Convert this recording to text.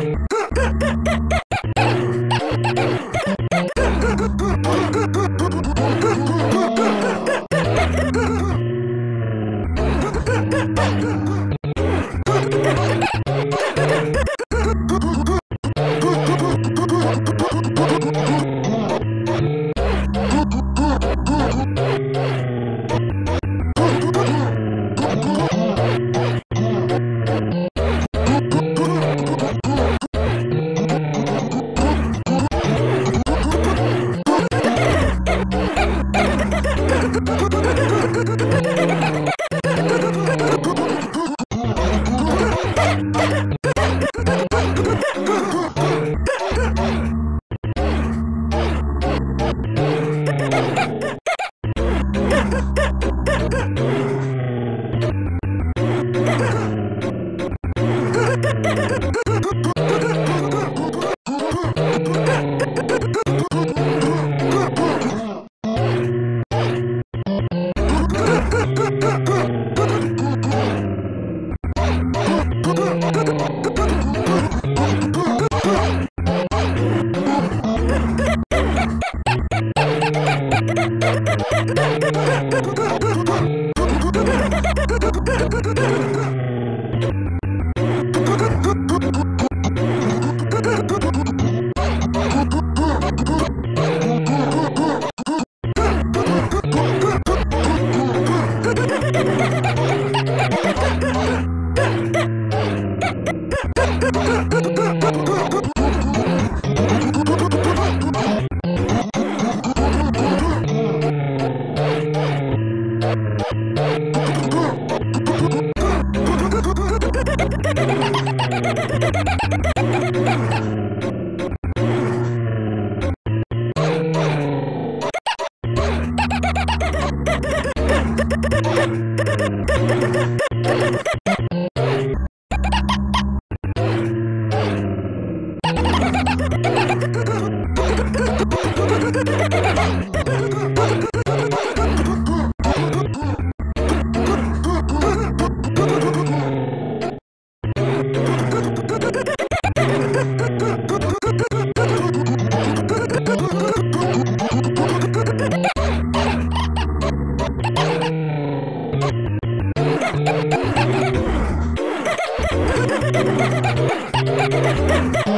Ha ha ha ha ha! Yeah. Ha ha ha ha! Ha ha ha ha ha!